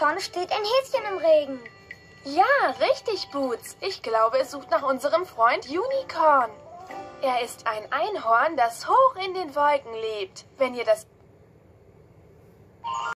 Vorne steht ein Häschen im Regen. Ja, richtig, Boots. Ich glaube, es sucht nach unserem Freund Unicorn. Er ist ein Einhorn, das hoch in den Wolken lebt. Wenn ihr das